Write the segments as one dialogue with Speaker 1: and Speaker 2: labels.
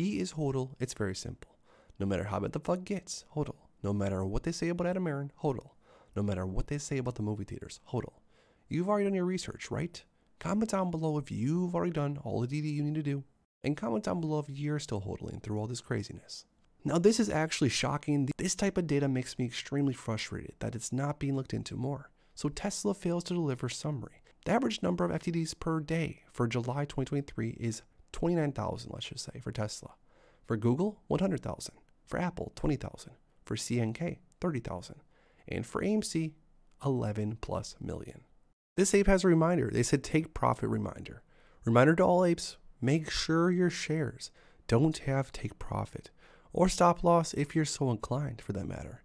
Speaker 1: key is HODL. It's very simple. No matter how bad the FUD gets, HODL. No matter what they say about Adam Aron, HODL. No matter what they say about the movie theaters, HODL. You've already done your research, right? Comment down below if you've already done all the DD you need to do. And comment down below if you're still hodling through all this craziness. Now this is actually shocking. This type of data makes me extremely frustrated that it's not being looked into more. So Tesla fails to deliver summary. The average number of FTDs per day for July 2023 is 29,000, let's just say, for Tesla. For Google, 100,000. For Apple, 20,000. For CNK, 30,000. And for AMC, 11 plus million. This ape has a reminder. They said take profit reminder. Reminder to all apes, make sure your shares don't have take profit or stop loss if you're so inclined for that matter,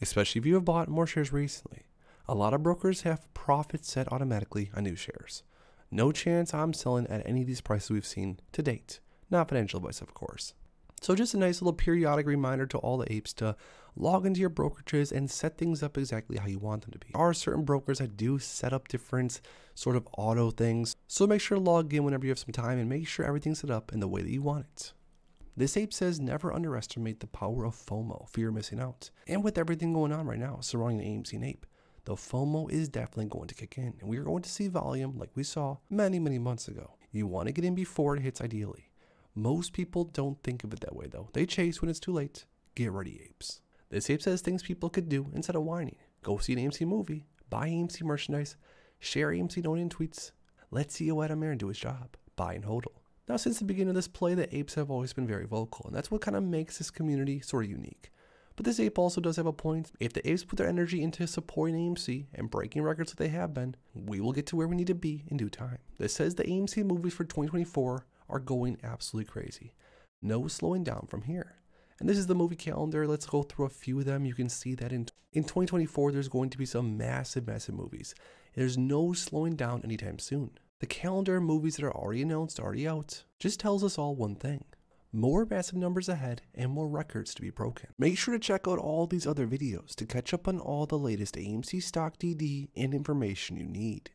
Speaker 1: especially if you have bought more shares recently. A lot of brokers have profit set automatically on new shares. No chance I'm selling at any of these prices we've seen to date. Not financial advice, of course. So just a nice little periodic reminder to all the apes to log into your brokerages and set things up exactly how you want them to be. There are certain brokers that do set up different sort of auto things. So make sure to log in whenever you have some time and make sure everything's set up in the way that you want it. This ape says never underestimate the power of FOMO, fear of missing out. And with everything going on right now surrounding the AMC and ape, the FOMO is definitely going to kick in. And we are going to see volume like we saw many, many months ago. You want to get in before it hits ideally. Most people don't think of it that way though. They chase when it's too late. Get ready, apes. This ape says things people could do instead of whining. Go see an AMC movie, buy AMC merchandise, share AMC donation tweets. Let CEO Adam Aron do his job. Buy and hodl. Now, since the beginning of this play, the apes have always been very vocal, and that's what kind of makes this community sort of unique. But this ape also does have a point. If the apes put their energy into supporting AMC and breaking records that they have been, we will get to where we need to be in due time. This says the AMC movies for 2024 are going absolutely crazy. No slowing down from here. And this is the movie calendar. Let's go through a few of them. You can see that in, in 2024, there's going to be some massive, massive movies. There's no slowing down anytime soon. The calendar movies that are already announced, already out, just tells us all one thing. More massive numbers ahead and more records to be broken. Make sure to check out all these other videos to catch up on all the latest AMC stock DD and information you need.